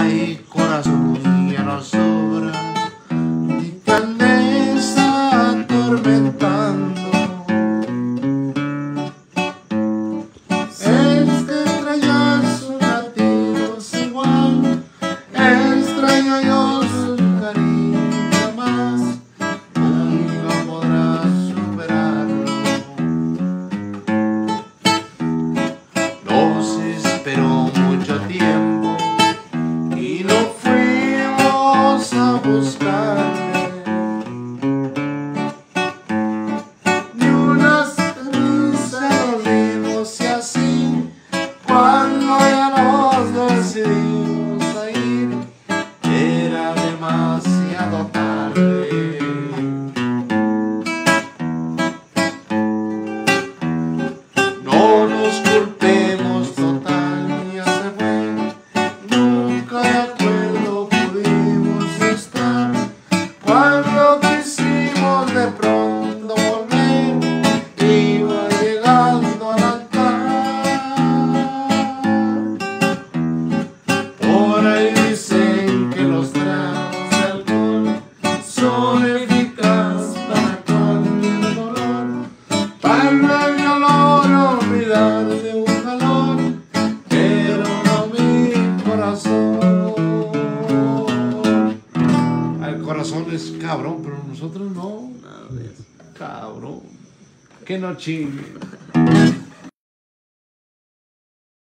Ay, Blues. Cuando quisimos de pronto volver, iba llegando al altar. Por ahí dicen que los tragos de alcohol son para con el dolor. Para el dolor olvidar de un calor, pero no mi corazón. Corazón es cabrón, pero nosotros no. Cabrón. Que no chingue.